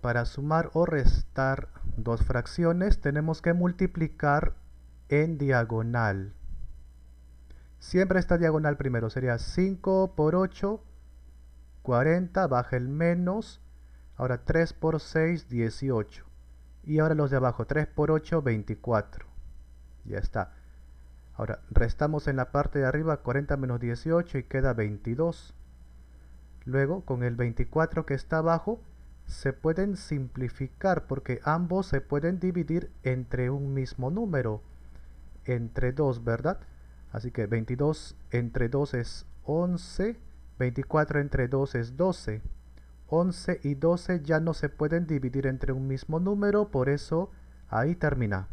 Para sumar o restar dos fracciones tenemos que multiplicar en diagonal. Siempre esta diagonal primero sería 5 por 8, 40, baja el menos. Ahora 3 por 6, 18. Y ahora los de abajo, 3 por 8, 24. Ya está. Ahora restamos en la parte de arriba 40 menos 18 y queda 22. Luego con el 24 que está abajo se pueden simplificar porque ambos se pueden dividir entre un mismo número. Entre 2, ¿verdad? Así que 22 entre 2 es 11, 24 entre 2 es 12. 11 y 12 ya no se pueden dividir entre un mismo número, por eso ahí termina.